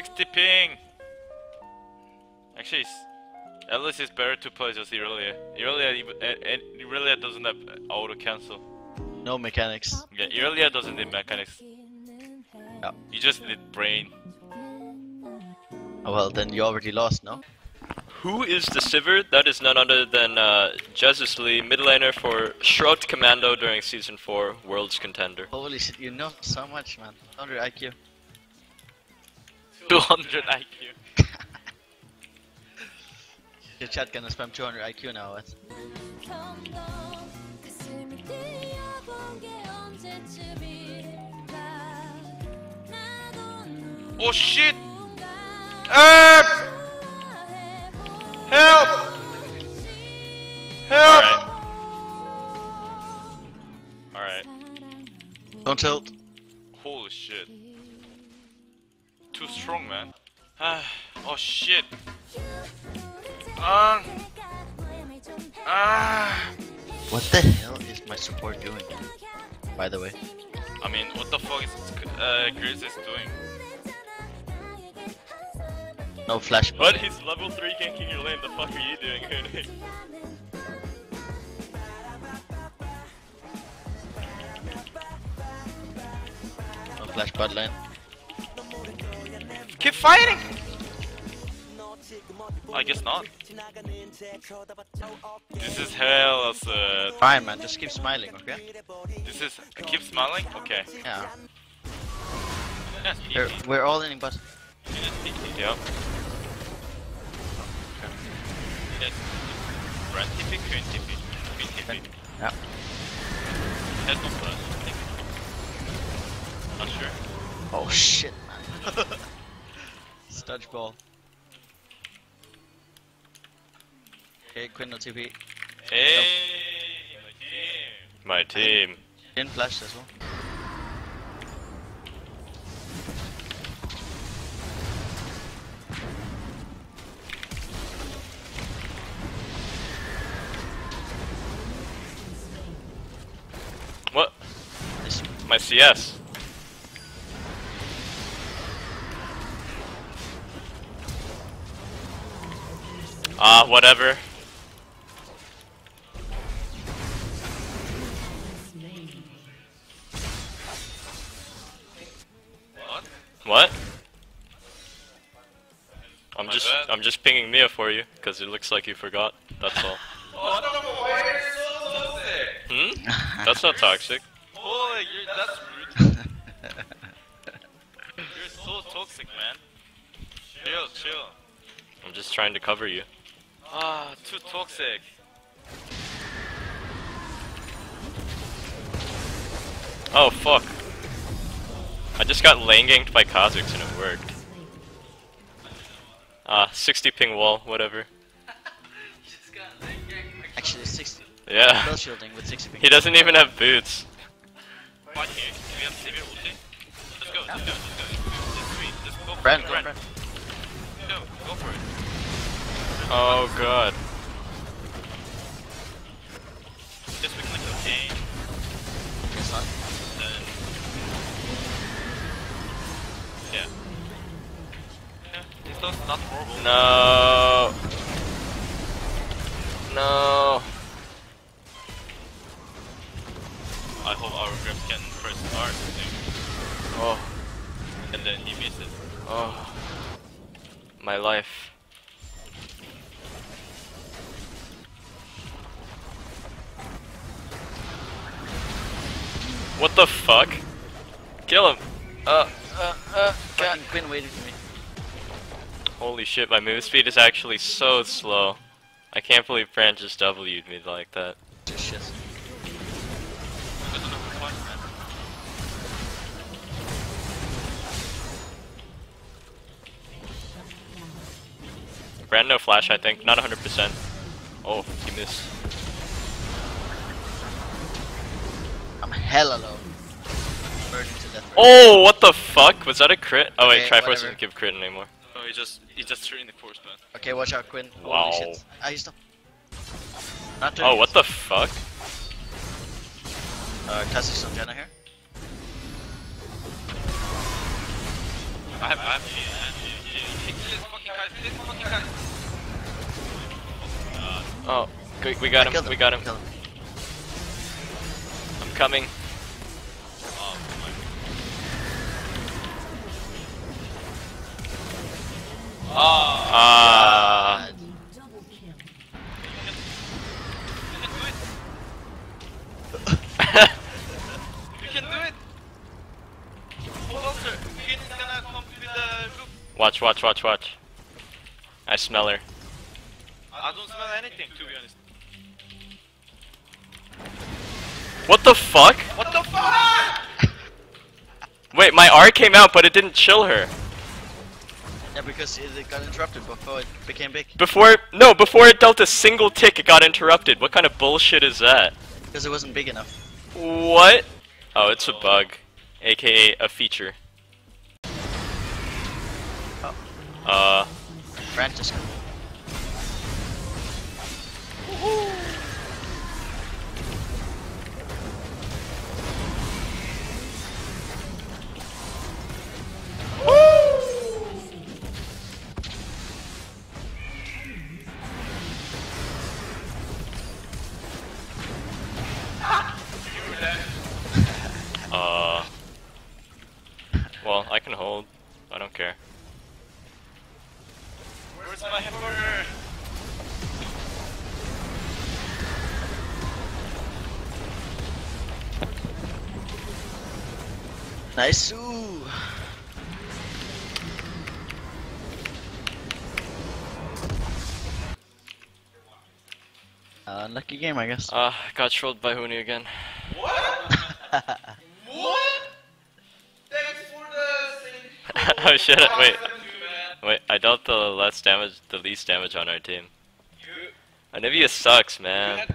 60 ping! Actually, it's- at least it's better to play just Irelia. Irelia, even- and- and Irelia doesn't have auto cancel. No mechanics. Yeah, Irelia doesn't need mechanics. Yeah. You just need brain. Oh well, then you already lost, no? Who is the Sivir? That is none other than uh, Jesiz Lee, mid laner for Shroud Commando during Season 4 Worlds Contender. Holy shit, you know so much, man. 100 IQ. 200 IQ. Your chat gonna spam 200 IQ now, what? Oh shit! Help! Help! Help! Alright. Alright. Don't tilt. Holy shit. Too strong, man. Ah, oh shit. Ah. Ah. What the hell is my support doing? By the way. I mean, what the fuck is uh, Chris is doing? No flash. What? He's level 3 ganking your lane, the fuck are you doing, Hoodie? No flash bot lane. Keep fighting! I guess not. This is hell as a... Fine, man. Just keep smiling, okay? This is. Keep smiling? Okay. Yeah. We're, we're all in, but Yep. Yes. Run TP, Quinn TP. Quinn TP. yeah. Has no flash. I think. Not sure. Oh shit, man. Studge ball. Okay, Quinn no TP. Hey, My team. In flash as well. What? My CS. Ah, whatever. What? What? I'm My just bad. I'm just pinging Mia for you because it looks like you forgot. That's all. What the why are you so toxic? Hmm? That's not toxic. Holy, you're, that's rude. You're so toxic, man. Chill, chill. I'm just trying to cover you. Ah, too toxic. Oh fuck. I just got lane ganked by Kha'Zix and it worked. Ah, 60 ping wall, whatever. Actually, 60. Yeah. Bell shielding with 60 ping. He doesn't even have boots. Fight here. We have Sivir ulti. Let's go, let's Oh god. Just we can like okay. It's not. Then. Yeah. Yeah, this does not horrible. No. No. I hope our grip can press start soon. Oh. And then he misses. Oh. My life. What the fuck? Kill him. Uh, uh, uh, God. Fucking Quinn waited for me. Holy shit, my move speed is actually so slow. I can't believe Fran just W'd me like that. Just shit. Doesn't know who fight, man. Brand no flash, I think. Not 100%. Oh, he missed. Hella low. Burning to death. Oh, what the fuck? Was that a crit? Oh wait, Triforce whatever. doesn't give crit anymore. Oh, he just he just threw in the course, man. Okay, watch out, Quinn. Wow. Holy shit. He's not. Not Oh, what the fuck? Uh, Kha'Zix on Janna here. I have I have G, I have G. Please fucking guys, please fucking guys. Oh, we, we got I him. We got him. Killed him. I'm coming. The group. watch, watch, watch, watch. I smell her. I don't smell anything, to be honest. What the fuck? What the fuck? Wait, my R came out, but it didn't chill her. Yeah, because it it got interrupted before it became big. Before, no, before it dealt a single tick, it got interrupted. What kind of bullshit is that? Because it wasn't big enough. What? Oh, it's a bug, aka a feature. Oh. Uh, Francis. Well, I can hold. I don't care. Where's my hamburger? Nice. Ooh. Uh, unlucky game, I guess. Uh, got trolled by Huni again. What? what? oh shit, wait. Wait, I dealt the less damage, the least damage on our team. Anivia sucks, man.